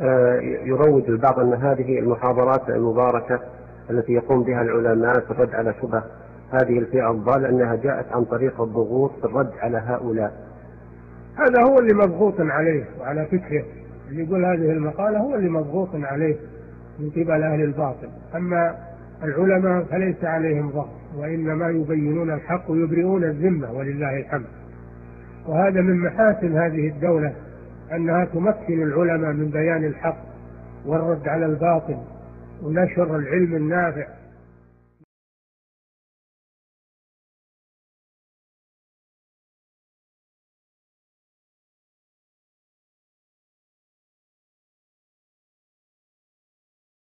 آه، يروج البعض أن هذه المحاضرات المباركة التي يقوم بها العلماء في الرد على شبه هذه الفئة الضالة أنها جاءت عن طريق الضغوط في الرد على هؤلاء. هذا هو اللي مضغوط عليه وعلى فكره. اللي يقول هذه المقالة هو اللي مضغوط عليه من قبل أهل الباطل. أما العلماء فليس عليهم ضغط وإنما يبينون الحق ويبرئون الذمة ولله الحمد. وهذا من محاسن هذه الدولة أنها تمكن العلماء من بيان الحق والرد على الباطل ونشر العلم النافع.